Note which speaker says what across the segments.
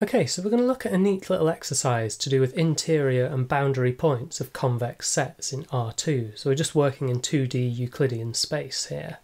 Speaker 1: Okay, so we're going to look at a neat little exercise to do with interior and boundary points of convex sets in R2. So we're just working in 2D Euclidean space here.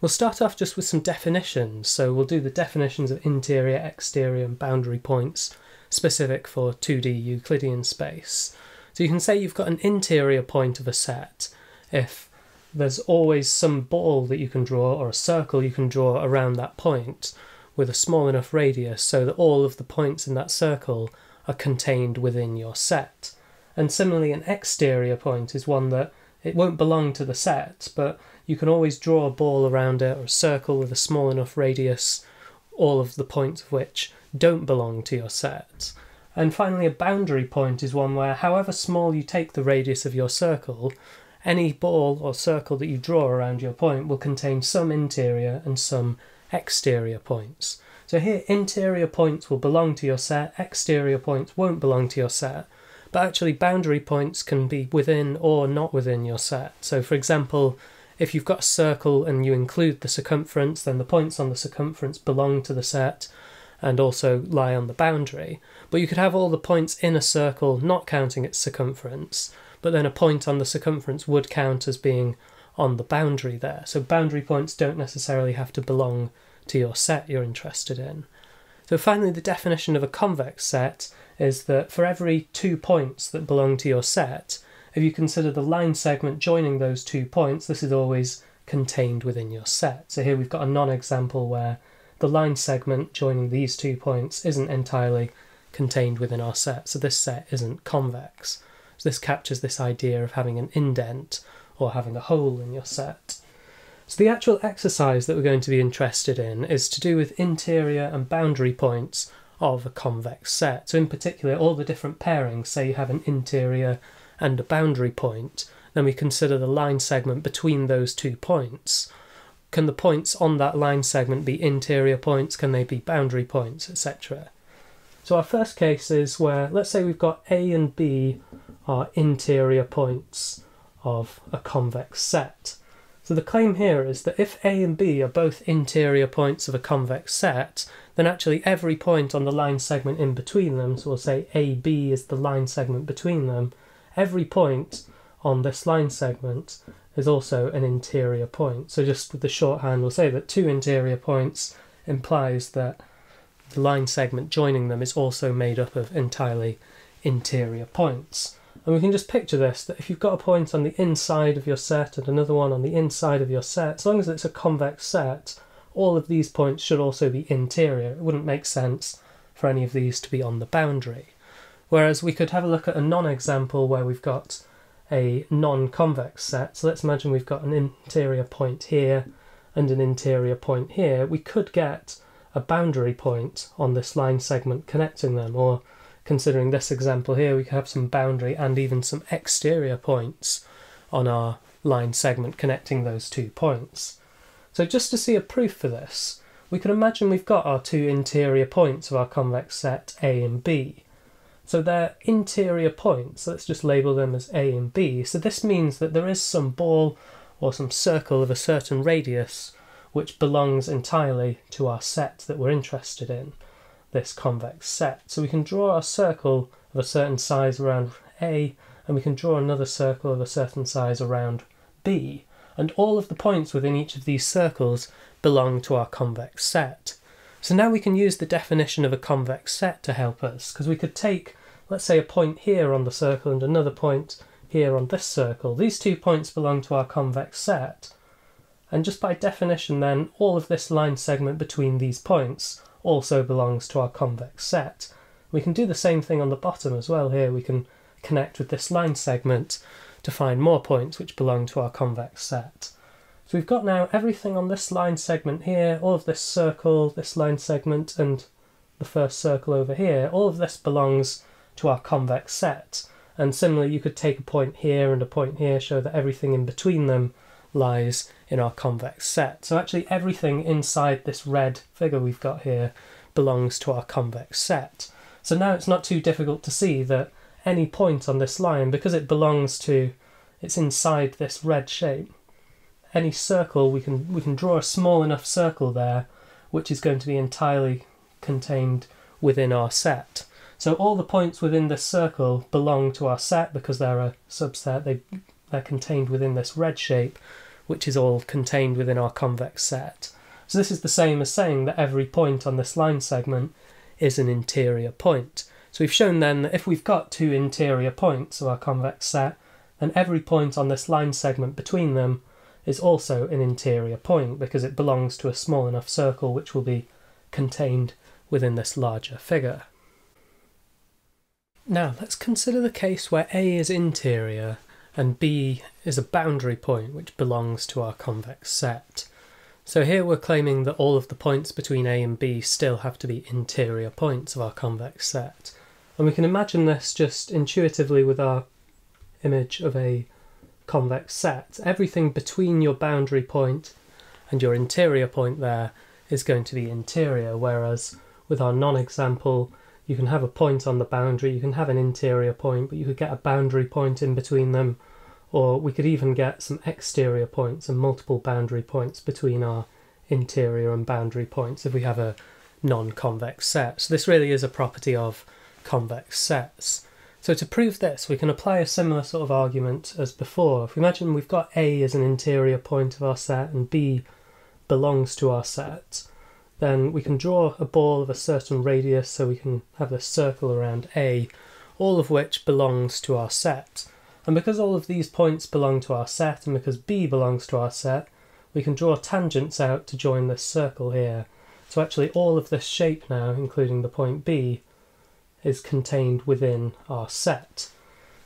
Speaker 1: We'll start off just with some definitions. So we'll do the definitions of interior, exterior and boundary points specific for 2D Euclidean space. So you can say you've got an interior point of a set if there's always some ball that you can draw or a circle you can draw around that point with a small enough radius so that all of the points in that circle are contained within your set. And similarly, an exterior point is one that it won't belong to the set, but you can always draw a ball around it or a circle with a small enough radius, all of the points of which don't belong to your set. And finally, a boundary point is one where, however small you take the radius of your circle, any ball or circle that you draw around your point will contain some interior and some exterior points. So here, interior points will belong to your set, exterior points won't belong to your set, but actually boundary points can be within or not within your set. So for example, if you've got a circle and you include the circumference, then the points on the circumference belong to the set and also lie on the boundary. But you could have all the points in a circle not counting its circumference, but then a point on the circumference would count as being on the boundary there. So boundary points don't necessarily have to belong to your set you're interested in. So finally, the definition of a convex set is that for every two points that belong to your set, if you consider the line segment joining those two points, this is always contained within your set. So here we've got a non-example where the line segment joining these two points isn't entirely contained within our set, so this set isn't convex. So this captures this idea of having an indent or having a hole in your set. So the actual exercise that we're going to be interested in is to do with interior and boundary points of a convex set. So in particular, all the different pairings, say you have an interior and a boundary point, then we consider the line segment between those two points. Can the points on that line segment be interior points? Can they be boundary points, etc.? So our first case is where, let's say we've got A and B are interior points of a convex set. So the claim here is that if A and B are both interior points of a convex set, then actually every point on the line segment in between them, so we'll say AB is the line segment between them, every point on this line segment is also an interior point. So just with the shorthand, we'll say that two interior points implies that the line segment joining them is also made up of entirely interior points. And we can just picture this, that if you've got a point on the inside of your set and another one on the inside of your set, as long as it's a convex set, all of these points should also be interior. It wouldn't make sense for any of these to be on the boundary. Whereas we could have a look at a non-example where we've got a non-convex set. So let's imagine we've got an interior point here and an interior point here. We could get a boundary point on this line segment connecting them, or considering this example here, we could have some boundary and even some exterior points on our line segment connecting those two points. So just to see a proof for this, we can imagine we've got our two interior points of our convex set A and B. So they're interior points, so let's just label them as A and B. So this means that there is some ball or some circle of a certain radius which belongs entirely to our set that we're interested in this convex set. So we can draw a circle of a certain size around A and we can draw another circle of a certain size around B. And all of the points within each of these circles belong to our convex set. So now we can use the definition of a convex set to help us, because we could take, let's say, a point here on the circle and another point here on this circle. These two points belong to our convex set. And just by definition then, all of this line segment between these points also belongs to our convex set. We can do the same thing on the bottom as well here. We can connect with this line segment to find more points which belong to our convex set. So we've got now everything on this line segment here, all of this circle, this line segment, and the first circle over here, all of this belongs to our convex set. And similarly, you could take a point here and a point here, show that everything in between them lies in our convex set. So actually everything inside this red figure we've got here belongs to our convex set. So now it's not too difficult to see that any point on this line, because it belongs to, it's inside this red shape, any circle we can we can draw a small enough circle there which is going to be entirely contained within our set. So all the points within this circle belong to our set because they're a subset. They, they're contained within this red shape, which is all contained within our convex set. So this is the same as saying that every point on this line segment is an interior point. So we've shown then that if we've got two interior points of our convex set, then every point on this line segment between them is also an interior point because it belongs to a small enough circle which will be contained within this larger figure. Now let's consider the case where A is interior and B is a boundary point which belongs to our convex set. So here we're claiming that all of the points between A and B still have to be interior points of our convex set. And we can imagine this just intuitively with our image of a convex set. Everything between your boundary point and your interior point there is going to be interior, whereas with our non-example, you can have a point on the boundary, you can have an interior point, but you could get a boundary point in between them, or we could even get some exterior points and multiple boundary points between our interior and boundary points if we have a non-convex set. So this really is a property of convex sets. So to prove this, we can apply a similar sort of argument as before. If we imagine we've got A as an interior point of our set and B belongs to our set, then we can draw a ball of a certain radius so we can have a circle around A, all of which belongs to our set. And because all of these points belong to our set, and because B belongs to our set, we can draw tangents out to join this circle here. So actually all of this shape now, including the point B, is contained within our set.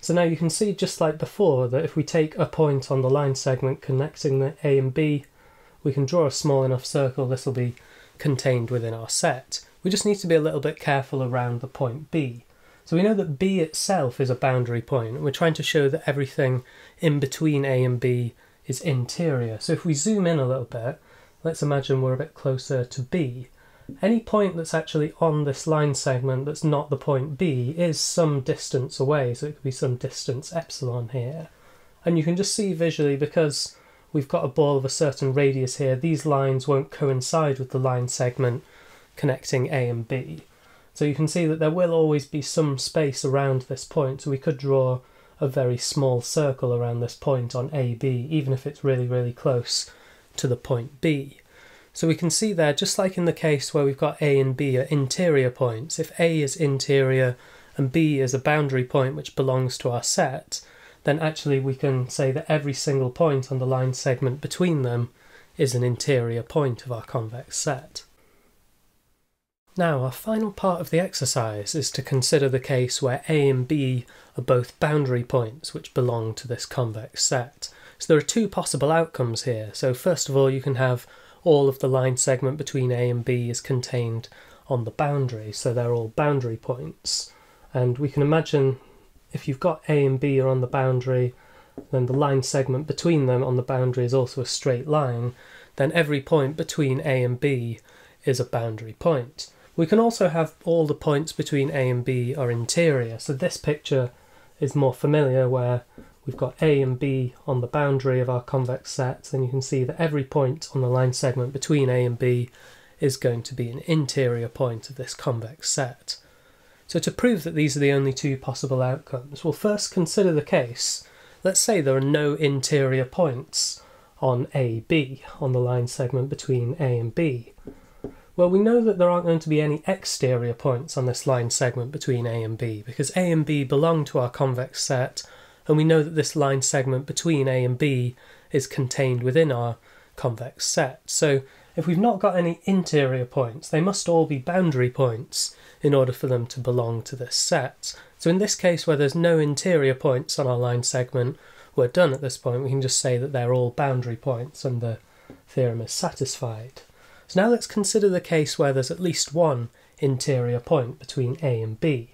Speaker 1: So now you can see just like before that if we take a point on the line segment connecting the A and B, we can draw a small enough circle, this will be contained within our set. We just need to be a little bit careful around the point B. So we know that B itself is a boundary point, we're trying to show that everything in between A and B is interior. So if we zoom in a little bit, let's imagine we're a bit closer to B. Any point that's actually on this line segment that's not the point B is some distance away, so it could be some distance epsilon here. And you can just see visually because we've got a ball of a certain radius here, these lines won't coincide with the line segment connecting A and B. So you can see that there will always be some space around this point, so we could draw a very small circle around this point on AB, even if it's really, really close to the point B. So we can see there, just like in the case where we've got A and B are interior points, if A is interior and B is a boundary point which belongs to our set, then actually we can say that every single point on the line segment between them is an interior point of our convex set. Now, our final part of the exercise is to consider the case where A and B are both boundary points which belong to this convex set. So there are two possible outcomes here. So first of all, you can have all of the line segment between A and B is contained on the boundary, so they're all boundary points. And we can imagine if you've got A and B are on the boundary, then the line segment between them on the boundary is also a straight line, then every point between A and B is a boundary point. We can also have all the points between A and B are interior, so this picture is more familiar where we've got A and B on the boundary of our convex set, and you can see that every point on the line segment between A and B is going to be an interior point of this convex set. So to prove that these are the only two possible outcomes, we'll first consider the case. Let's say there are no interior points on AB, on the line segment between A and B. Well, we know that there aren't going to be any exterior points on this line segment between A and B, because A and B belong to our convex set, and we know that this line segment between A and B is contained within our convex set. So if we've not got any interior points, they must all be boundary points in order for them to belong to this set. So in this case, where there's no interior points on our line segment, we're done at this point. We can just say that they're all boundary points and the theorem is satisfied. So now let's consider the case where there's at least one interior point between A and B.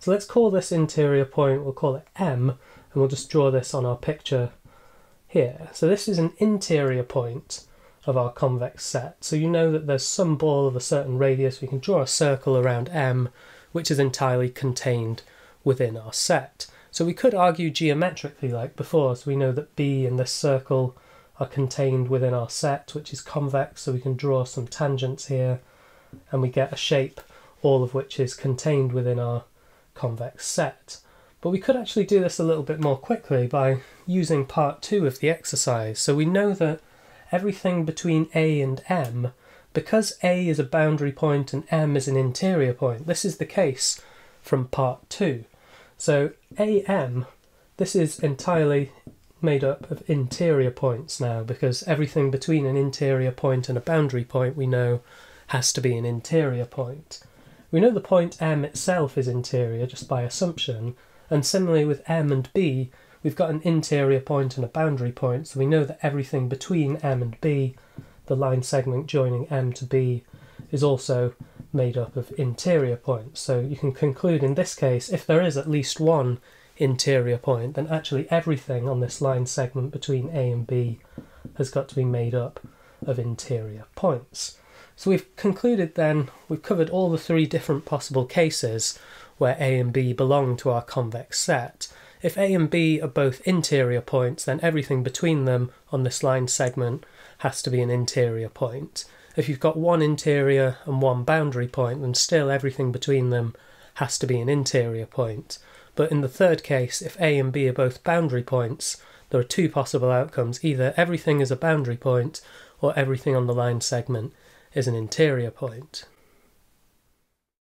Speaker 1: So let's call this interior point, we'll call it M, and we'll just draw this on our picture here. So this is an interior point of our convex set. So you know that there's some ball of a certain radius, we can draw a circle around M, which is entirely contained within our set. So we could argue geometrically like before, so we know that B and this circle are contained within our set, which is convex, so we can draw some tangents here, and we get a shape all of which is contained within our convex set. But we could actually do this a little bit more quickly by using part two of the exercise. So we know that everything between A and M, because A is a boundary point and M is an interior point, this is the case from part two. So AM, this is entirely made up of interior points now because everything between an interior point and a boundary point we know has to be an interior point. We know the point M itself is interior just by assumption, and similarly with M and B, we've got an interior point and a boundary point, so we know that everything between M and B, the line segment joining M to B, is also made up of interior points. So you can conclude in this case, if there is at least one interior point, then actually everything on this line segment between A and B has got to be made up of interior points. So we've concluded then, we've covered all the three different possible cases where A and B belong to our convex set. If A and B are both interior points, then everything between them on this line segment has to be an interior point. If you've got one interior and one boundary point, then still everything between them has to be an interior point. But in the third case, if A and B are both boundary points, there are two possible outcomes. Either everything is a boundary point, or everything on the line segment is an interior point.